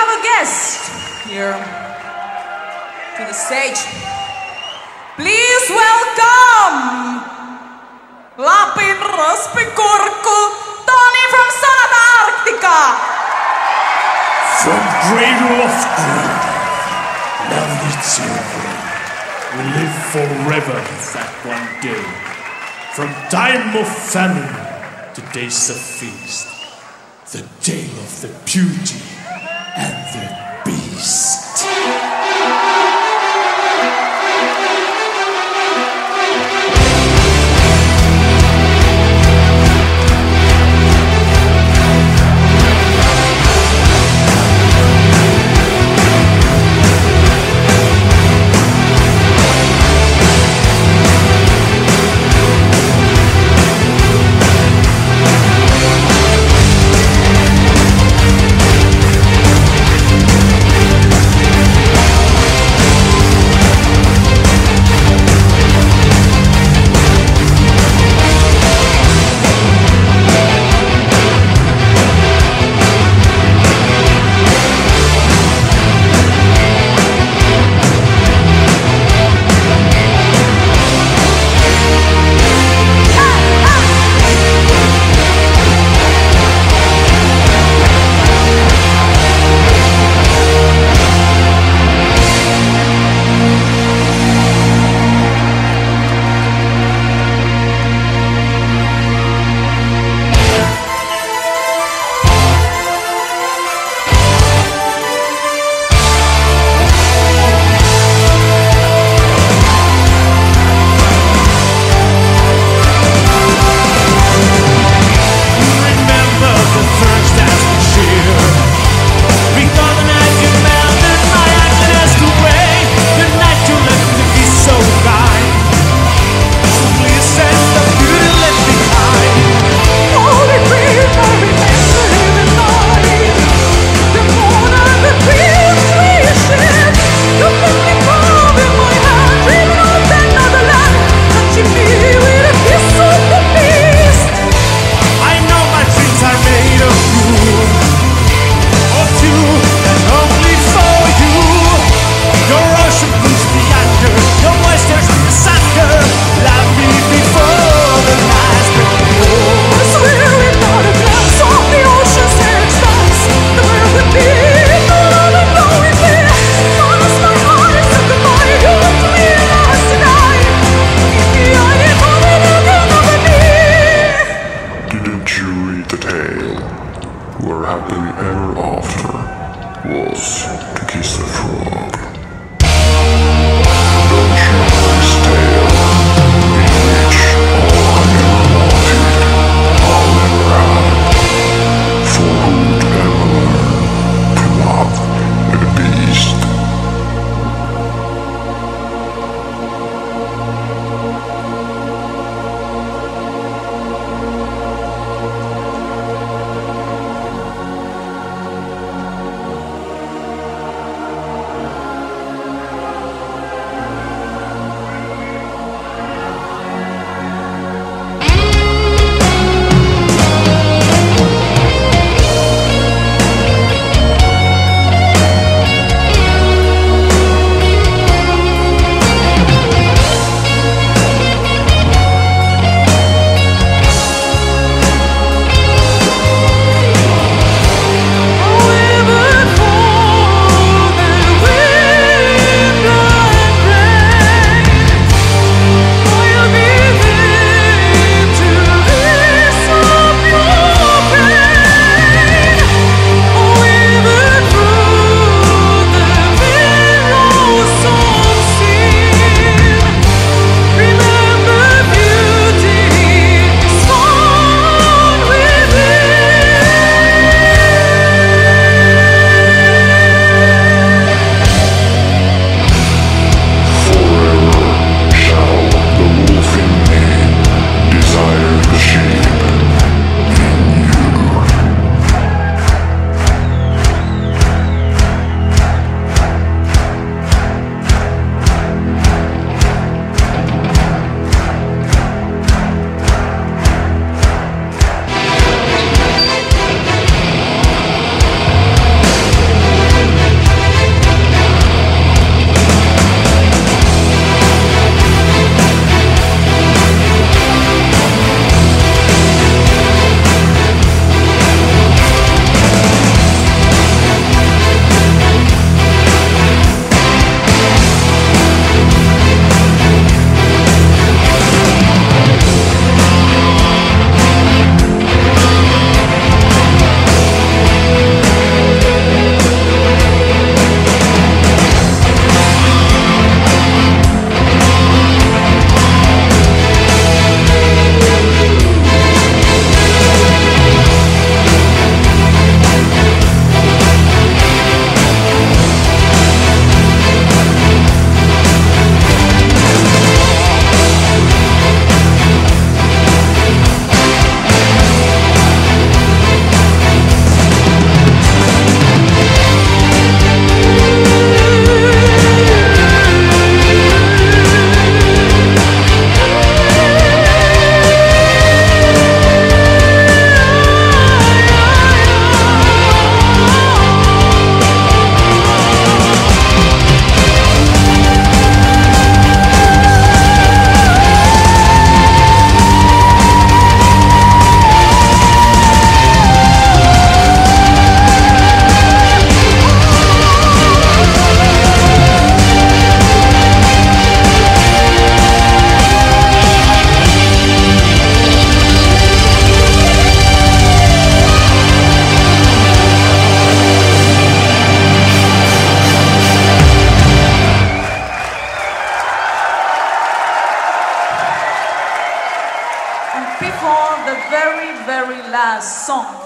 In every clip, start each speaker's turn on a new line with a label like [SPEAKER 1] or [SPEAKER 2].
[SPEAKER 1] our guest here to the stage. Please welcome Lapin Raspikurku, Tony from Sonata Arctica.
[SPEAKER 2] From cradle of the love it silver. We live forever that one day. From time of famine to days of feast, the day of the beauty and the beast.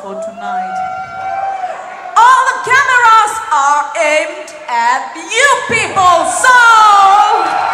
[SPEAKER 2] for
[SPEAKER 1] tonight. All the cameras are aimed
[SPEAKER 3] at you people, so.